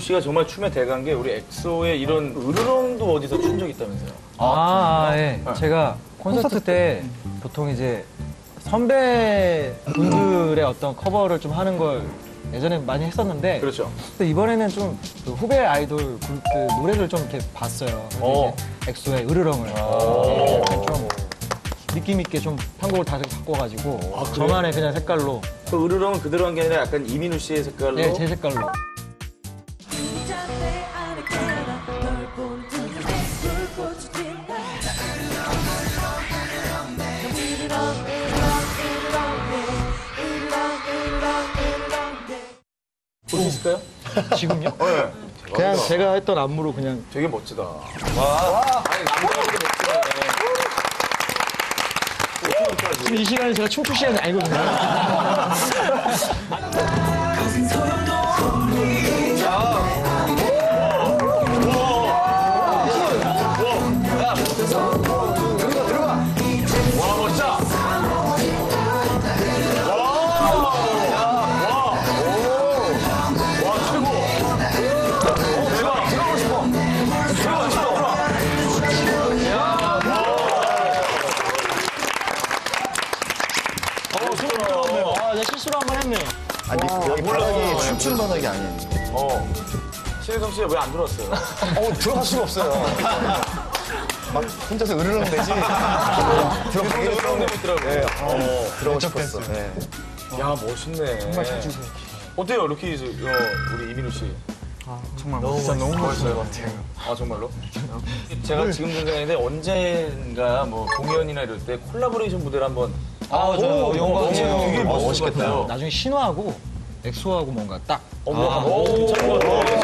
씨가 정말 춤의 대가인 게 우리 엑소의 이런 으르렁도 어디서 춘 적 있다면서요? 아, 아, 예. 제가 콘서트 때 보통 이제 선배 분들의 어떤 커버를 좀 하는 걸 예전에 많이 했었는데 그렇죠. 근데 이번에는 좀그 후배 아이돌 그룹들 노래를 좀 이렇게 봤어요. 어. 이제 엑소의 으르렁을 예, 약간 좀 느낌 있게 좀 편곡을 다 바꿔가지고 저만의 그냥 색깔로 그 으르렁은 그대로 한 게 아니라 약간 이민우 씨의 색깔로 네, 제 색깔로 있을까요? 지금요? 네. 그냥 제가 했던 안무로 그냥 되게 멋지다. 와. 아니, 남자가 되게 멋지네. 지금 이 시간에 제가 춤출 시간이 아니거든요. 소름. 아, 내가 실수로 한 번 했네요. 아니, 여기 바닥이 춤추는 바닥이 아니에요. 어. 신혜성 씨왜안 들어왔어요? 어, 들어갈 수가 없어요. 막 혼자서 으르렁 대지. 들어가기 그런 거 있더라고요. 네, 어, 들어가고 싶었어. 네. 야, 멋있네. 정말 잘 추세요. 어때요, 루키즈, 어, 우리 이민우 씨? 정말 진짜 너무 멋있는 것 같아요. 아, 정말로? 제가 지금 생각했는데 언젠가 뭐 공연이나 이럴 때 콜라보레이션 무대를 한번 아, 저 오, 영광 오, 되게 같아요. 나중에 신화하고 엑소하고 뭔가 딱 어, 뭐, 오, 괜찮은 것 같아요.